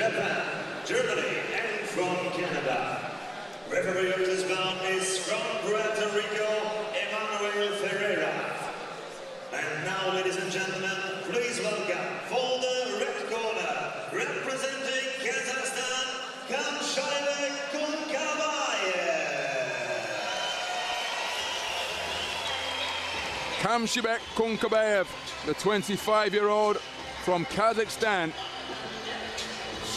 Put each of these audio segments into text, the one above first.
Japan, Germany, and from Canada. Referee of this bout is from Puerto Rico, Emmanuel Ferreira. And now, ladies and gentlemen, please welcome for the red corner, representing Kazakhstan, Kamshybek Kunkabayev. Kamshybek Kunkabayev, the 25-year-old from Kazakhstan,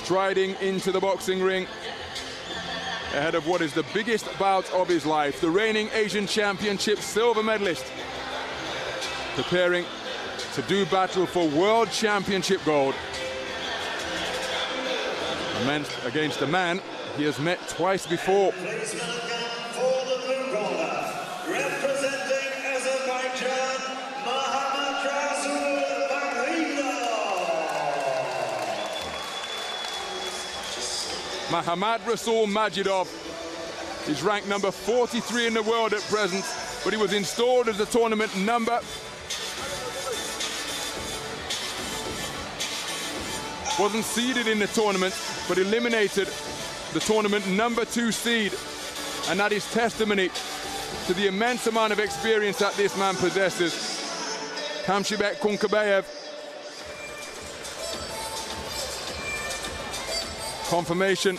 striding into the boxing ring ahead of what is the biggest bout of his life, the reigning Asian Championship silver medalist, preparing to do battle for World Championship gold. Against a man he has met twice before. Mahamad Rasul Majidov is ranked number 43 in the world at present, but he was installed as the tournament number. Wasn't seeded in the tournament, but eliminated the tournament number two seed. And that is testimony to the immense amount of experience that this man possesses. Kamshybek Kunkabayev confirmation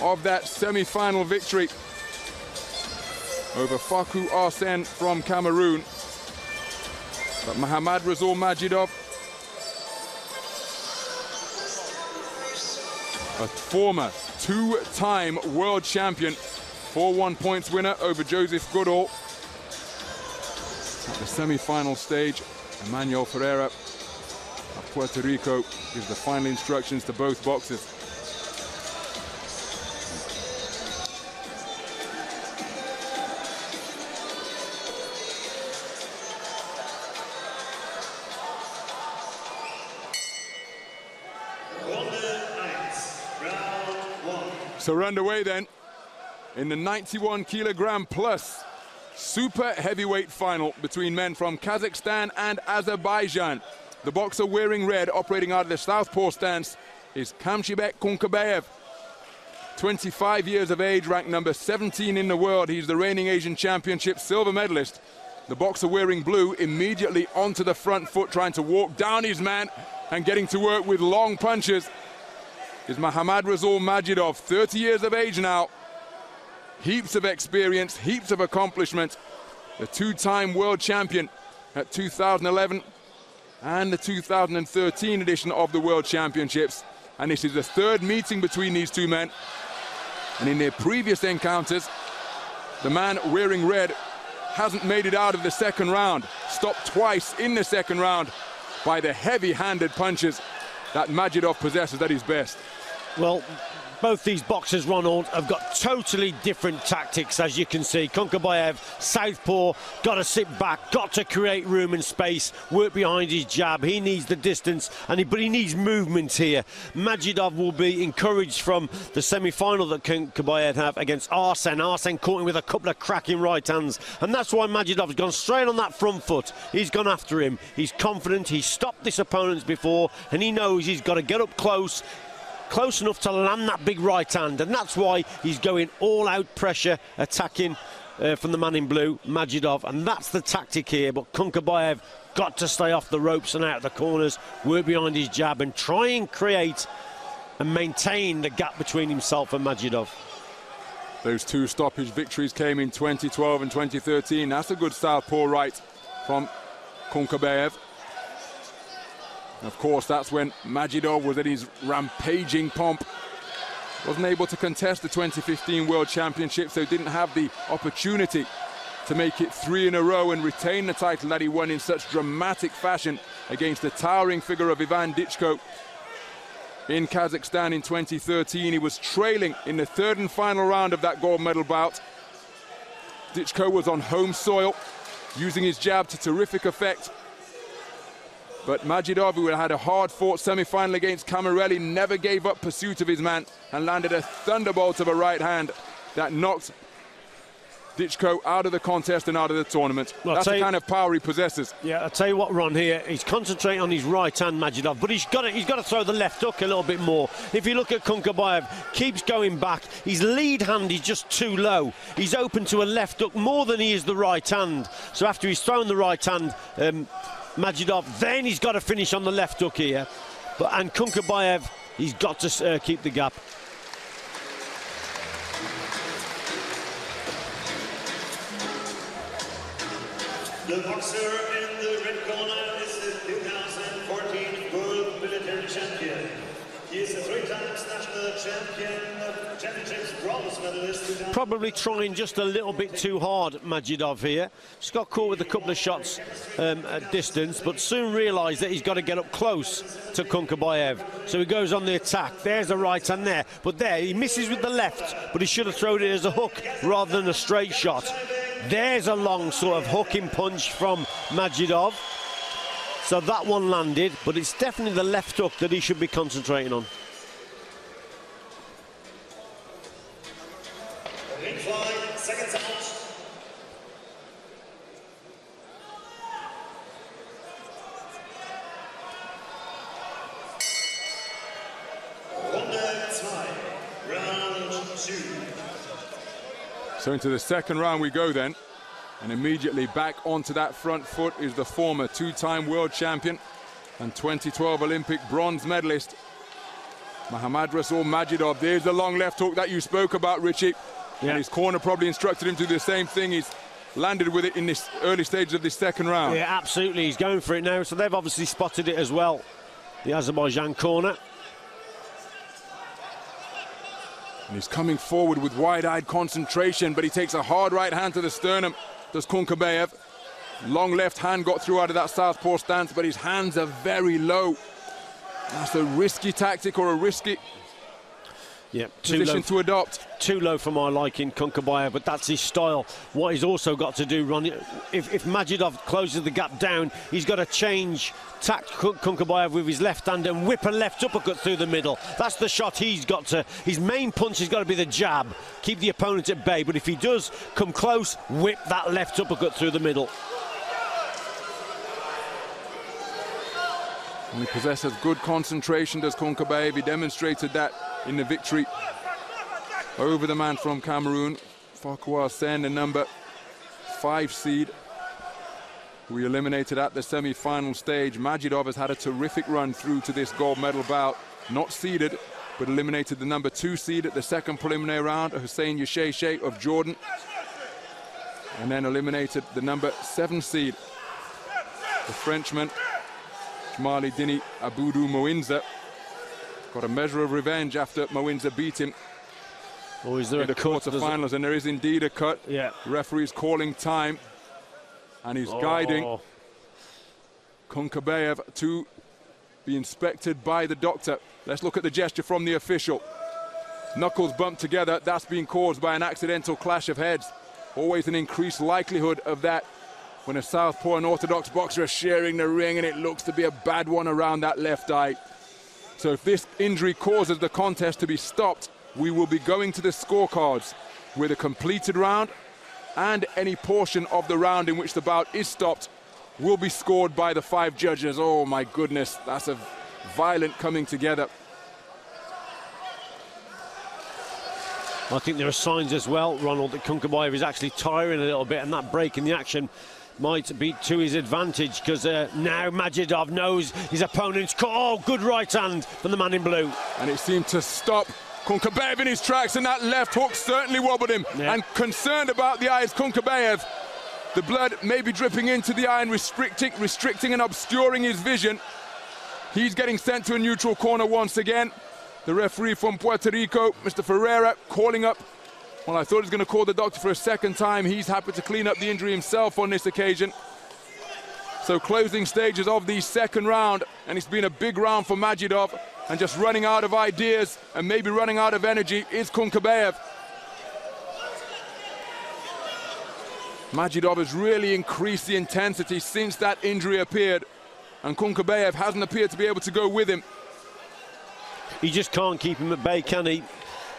of that semi-final victory over Fokou Arsene from Cameroon. But Mohammad Rasul Majidov, a former two-time world champion, 4-1 points winner over Joseph Goodall. At the semi-final stage, Emmanuel Ferreira of Puerto Rico gives the final instructions to both boxers. 1. So we're underway then in the 91 kilogram plus super heavyweight final between men from Kazakhstan and Azerbaijan. The boxer wearing red, operating out of the southpaw stance, is Kamshybek Kunkabayev. 25 years of age, ranked number 17 in the world. He's the reigning Asian Championship silver medalist. The boxer wearing blue immediately onto the front foot, trying to walk down his man and getting to work with long punches is Mohammad Rasul Majidov, 30 years of age now. Heaps of experience, heaps of accomplishment. The two-time world champion at 2011 and the 2013 edition of the World Championships. And this is the third meeting between these two men. And in their previous encounters, the man wearing red hasn't made it out of the second round. Stopped twice in the second round by the heavy-handed punches that Majidov possesses at his best. Well, both these boxers, Ronald, have got totally different tactics, as you can see. Kunkabayev, southpaw, got to sit back, got to create room and space, work behind his jab. He needs the distance, and he, but he needs movement here. Majidov will be encouraged from the semi-final that Kunkabayev have against Arsene. Arsene caught him with a couple of cracking right hands, and that's why Majidov's gone straight on that front foot. He's gone after him. He's confident. He's stopped this opponent before, and he knows he's got to get up close, close enough to land that big right hand, and that's why he's going all out pressure, attacking uh, from the man in blue, Majidov, and that's the tactic here. But Kunkabayev got to stay off the ropes and out of the corners, work behind his jab, and try and create and maintain the gap between himself and Majidov. Those two stoppage victories came in 2012 and 2013. That's a good southpaw right from Kunkabayev. Of course, that's when Majidov was in his rampaging pomp. Wasn't able to contest the 2015 World Championship, so didn't have the opportunity to make it three in a row and retain the title that he won in such dramatic fashion against the towering figure of Ivan Dichko in Kazakhstan in 2013. He was trailing in the third and final round of that gold medal bout. Dichko was on home soil, using his jab to terrific effect. But Majidov, who had a hard-fought semi-final against Cammarelle, never gave up pursuit of his man and landed a thunderbolt of a right hand that knocked Dichko out of the contest and out of the tournament. Well, That's the kind of power he possesses. Yeah, I'll tell you what, Ron, here, he's concentrating on his right hand, Majidov, but he's got to, he's got to throw the left hook a little bit more. If you look at Kunkabayev, keeps going back. His lead hand is just too low. He's open to a left hook more than he is the right hand. So after he's thrown the right hand, um, Majidov, then he's got to finish on the left hook here. But And Kunkabayev, he's got to uh, keep the gap. The boxer in the red corner is the 2014 World Military Champion. He is a three-time national champion. Probably trying just a little bit too hard, Majidov here. Just got caught with a couple of shots um, at distance, but soon realised that he's got to get up close to Kunkabayev. So he goes on the attack. There's the right hand there, but there he misses with the left, but he should have thrown it as a hook rather than a straight shot. There's a long sort of hooking punch from Majidov. So that one landed, but it's definitely the left hook that he should be concentrating on. So into the second round we go then. And immediately back onto that front foot is the former two-time world champion and 2012 Olympic bronze medalist, Mohammad Rasul Majidov. There's the long left hook that you spoke about, Richie. Yeah. And his corner probably instructed him to do the same thing. He's landed with it in this early stages of this second round. Yeah, absolutely. He's going for it now. So they've obviously spotted it as well. The Azerbaijan corner. And he's coming forward with wide-eyed concentration, but he takes a hard right hand to the sternum, does Kunkabayev. Long left hand got through out of that southpaw stance, but his hands are very low. That's a risky tactic or a risky Yeah, too position low, to adopt. too low for my liking, Kunkabayev, but that's his style. What he's also got to do, Ron, if, if Majidov closes the gap down, he's got to change tack Kun- Kunkabayev with his left hand and whip a left uppercut through the middle. That's the shot he's got to. His main punch has got to be the jab, keep the opponent at bay. But if he does come close, whip that left uppercut through the middle. And he possesses good concentration, does Kunkabayev. He demonstrated that in the victory over the man from Cameroon, Fokou Arsene, the number five seed. We eliminated at the semi-final stage. Majidov has had a terrific run through to this gold medal bout. Not seeded, but eliminated the number two seed at the second preliminary round, Hussein Ishaish of Jordan. And then eliminated the number seven seed, the Frenchman, Djamili Dini Aboudou Moindze. Got a measure of revenge after Moindze beat him Oh, is there in the a cut? Does it- quarterfinals, and there is indeed a cut. Yeah. Referee's calling time, and he's oh. guiding Oh. To be inspected by the doctor. Let's look at the gesture from the official. Knuckles bumped together. That's being caused by an accidental clash of heads. Always an increased likelihood of that when a southpaw and orthodox boxer are sharing the ring, and it looks to be a bad one around that left eye. So if this injury causes the contest to be stopped, we will be going to the scorecards with a completed round and any portion of the round in which the bout is stopped will be scored by the five judges. Oh my goodness, that's a violent coming together. I think there are signs as well, Ronald, that Kunkabayev is actually tiring a little bit, and that break in the action might be to his advantage because uh, now Majidov knows his opponent's. Co- oh, good right hand from the man in blue. And it seemed to stop Kunkabayev in his tracks, and that left hook certainly wobbled him. Yeah. And concerned about the eyes, Kunkabayev, the blood may be dripping into the eye and restricting, restricting and obscuring his vision. He's getting sent to a neutral corner once again. The referee from Puerto Rico, Mr. Ferreira, calling up. Well, I thought he was going to call the doctor for a second time. He's happy to clean up the injury himself on this occasion. So closing stages of the second round, and it's been a big round for Majidov, and just running out of ideas and maybe running out of energy is Kunkabayev. Majidov has really increased the intensity since that injury appeared, and Kunkabayev hasn't appeared to be able to go with him. He just can't keep him at bay, can he?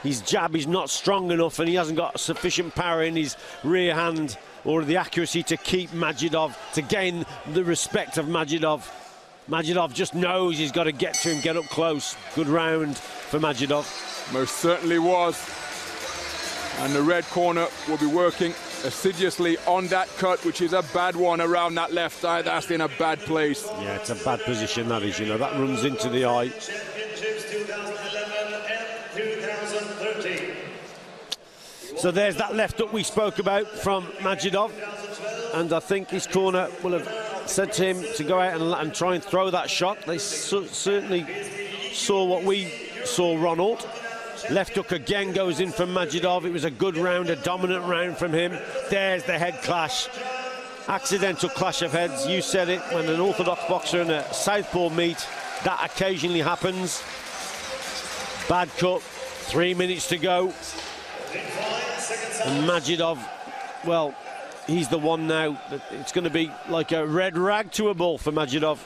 His jab is not strong enough and he hasn't got sufficient power in his rear hand or the accuracy to keep Majidov, to gain the respect of Majidov. Majidov just knows he's got to get to him, get up close. Good round for Majidov. Most certainly was. And the red corner will be working assiduously on that cut, which is a bad one around that left eye. That's in a bad place. Yeah, it's a bad position, that is. You know, that runs into the eye. Championships 2011 and 2013. So there's that left hook we spoke about from Majidov. And I think his corner will have said to him to go out and, and try and throw that shot. They certainly saw what we saw, Ronald. Left hook again goes in from Majidov. It was a good round, a dominant round from him. There's the head clash. Accidental clash of heads. You said it. When an orthodox boxer and a southpaw meet, that occasionally happens. Bad cut. Three minutes to go. And Majidov, well, he's the one now. It's going to be like a red rag to a bull for Majidov.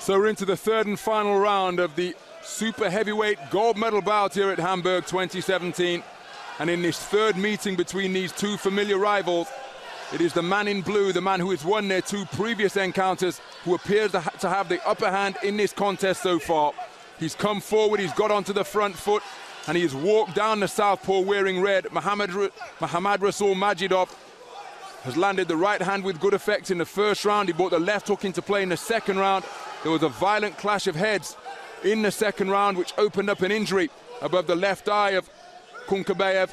So we're into the third and final round of the super heavyweight gold medal bout here at Hamburg 2017. And in this third meeting between these two familiar rivals, it is the man in blue, the man who has won their two previous encounters, who appears to, ha- to have the upper hand in this contest so far. He's come forward, he's got onto the front foot, and he has walked down the southpaw wearing red. Muhammad, Muhammad Rasul Majidov has landed the right hand with good effect in the first round. He brought the left hook into play in the second round. There was a violent clash of heads in the second round, which opened up an injury above the left eye of Kunkabayev.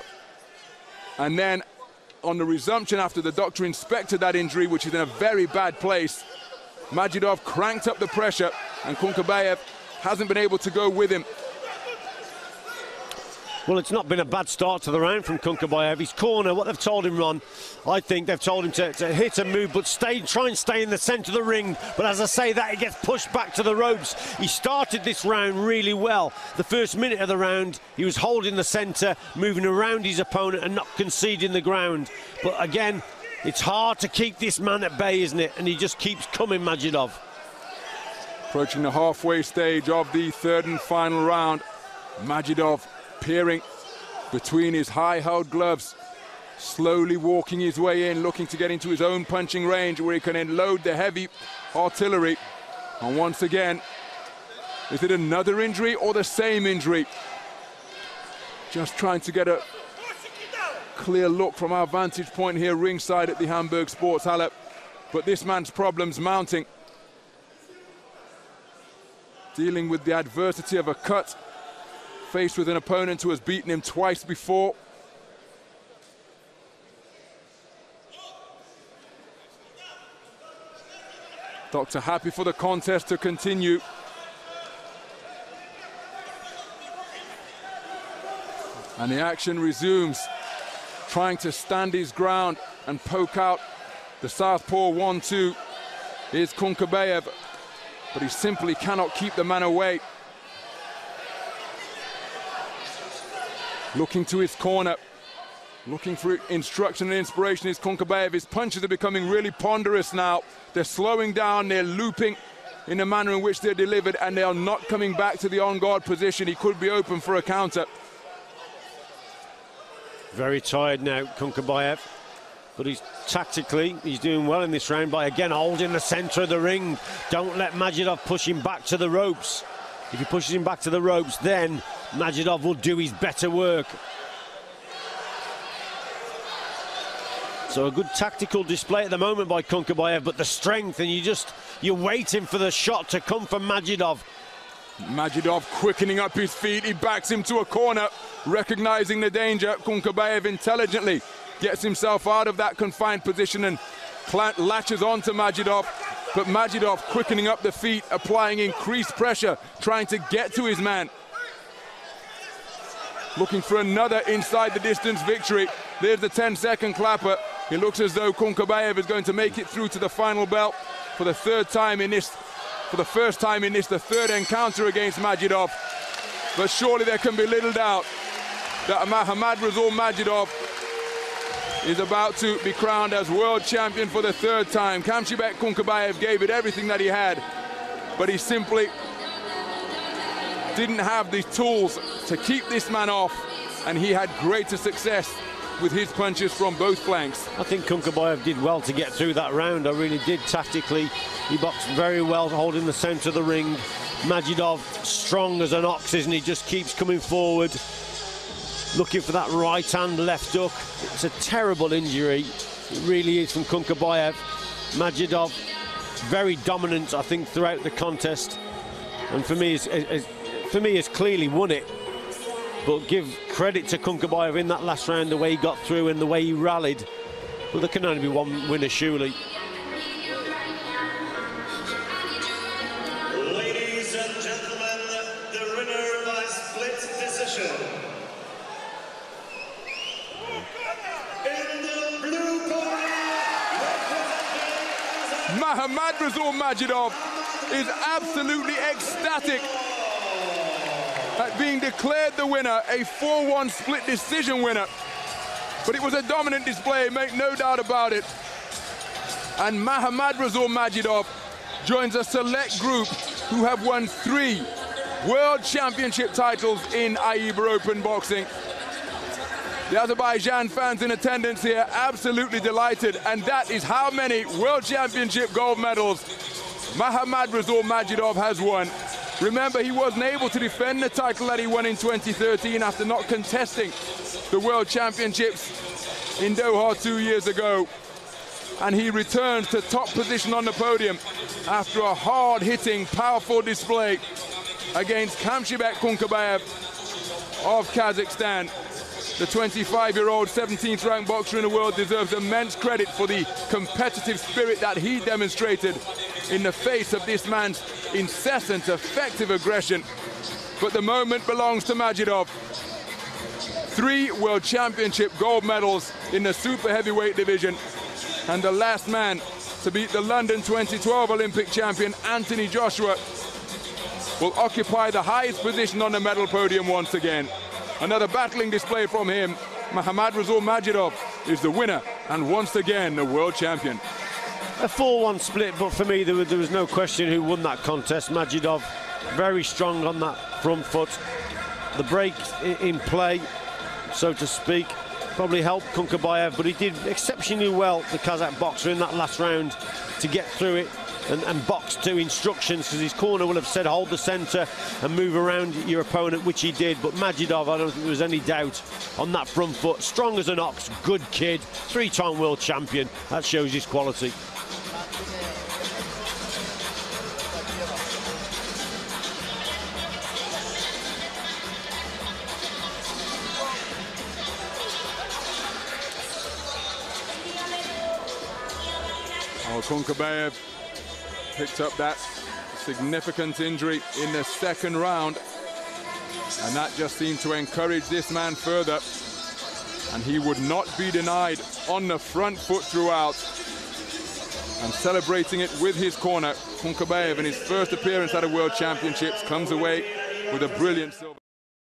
And then on the resumption, after the doctor inspected that injury, which is in a very bad place, Majidov cranked up the pressure, and Kunkabayev hasn't been able to go with him. Well, it's not been a bad start to the round from Kunkabayev. His corner, what they've told him, Ron, I think they've told him to, to hit and move, but stay, try and stay in the centre of the ring. But as I say that, he gets pushed back to the ropes. He started this round really well. The first minute of the round, he was holding the centre, moving around his opponent and not conceding the ground. But again, it's hard to keep this man at bay, isn't it? And he just keeps coming, Majidov. Approaching the halfway stage of the third and final round, Majidov peering between his high-held gloves, slowly walking his way in, looking to get into his own punching range where he can then load the heavy artillery. And once again, is it another injury or the same injury? Just trying to get a clear look from our vantage point here ringside at the Hamburg Sports Halle. But this man's problems mounting. Dealing with the adversity of a cut, faced with an opponent who has beaten him twice before. Doctor happy for the contest to continue. And the action resumes, trying to stand his ground and poke out the southpaw 1-2 is Kunkabayev, but he simply cannot keep the man away. Looking to his corner, looking for instruction and inspiration is Kunkabayev. His punches are becoming really ponderous now. They're slowing down, they're looping in the manner in which they're delivered, and they are not coming back to the on-guard position. He could be open for a counter. Very tired now, Kunkabayev. But he's tactically, he's doing well in this round by again holding the centre of the ring. Don't let Majidov push him back to the ropes. If he pushes him back to the ropes, then Majidov will do his better work. So a good tactical display at the moment by Kunkabayev, but the strength, and you just, you're waiting for the shot to come from Majidov. Majidov quickening up his feet. He backs him to a corner, recognizing the danger. Kunkabayev intelligently gets himself out of that confined position and latches onto Majidov. But Majidov quickening up the feet, applying increased pressure, trying to get to his man. Looking for another inside the distance victory. There's the 10 second clapper. It looks as though Kunkabayev is going to make it through to the final belt for the third time in this, for the first time in this, the third encounter against Majidov. But surely there can be little doubt that Mahamad Rasul Majidov is about to be crowned as world champion for the third time. Kamshybek Kunkabayev gave it everything that he had, but he simply didn't have the tools to keep this man off, and he had greater success with his punches from both flanks. I think Kunkabayev did well to get through that round. I really did tactically. He boxed very well, holding the centre of the ring. Majidov, strong as an ox, isn't he? Just keeps coming forward, looking for that right hand, left hook. It's a terrible injury. It really is from Kunkabayev. Majidov, very dominant, I think, throughout the contest. And for me, is, is, for me, has clearly won it. But give credit to Kunkabayev in that last round, the way he got through and the way he rallied. Well, there can only be one winner, surely. Ladies and gentlemen, the winner by split decision. In the blue corner, Mahamad Majidov is absolutely ecstatic at being declared the winner, a 4-1 split decision winner. But it was a dominant display, make no doubt about it. And Mahamad Rasul Majidov joins a select group who have won three world championship titles in AIBA Open boxing. The Azerbaijan fans in attendance here absolutely delighted, and that is how many world championship gold medals Mahamad Rasul Majidov has won. Remember, he wasn't able to defend the title that he won in 2013 after not contesting the World Championships in Doha two years ago. And he returns to top position on the podium after a hard-hitting, powerful display against Kamshybek Kunkabayev of Kazakhstan. The 25-year-old 17th ranked boxer in the world deserves immense credit for the competitive spirit that he demonstrated in the face of this man's incessant, effective aggression. But the moment belongs to Majidov. Three World Championship gold medals in the super heavyweight division. And the last man to beat the London 2012 Olympic champion Anthony Joshua will occupy the highest position on the medal podium once again. Another battling display from him. Mahamad Rasul Majidov is the winner and once again the world champion. A 4-1 split, but for me there was, there was no question who won that contest. Majidov very strong on that front foot. The break in play, so to speak, probably helped Kunkabayev, but he did exceptionally well, the Kazakh boxer, in that last round to get through it and, and box to instructions because his corner will have said hold the centre and move around your opponent, which he did. But Majidov, I don't think there was any doubt on that front foot. Strong as an ox, good kid, three-time world champion. That shows his quality. Kunkabayev picked up that significant injury in the second round. And that just seemed to encourage this man further. And he would not be denied on the front foot throughout. And celebrating it with his corner, Kunkabayev in his first appearance at the World Championships comes away with a brilliant silver.